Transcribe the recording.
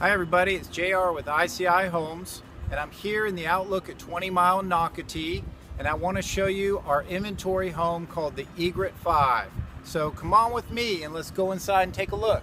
Hi everybody, it's JR with ICI Homes and I'm here in the Outlook at 20 Mile Nocatee and I want to show you our inventory home called the Egret 5. So come on with me and let's go inside and take a look.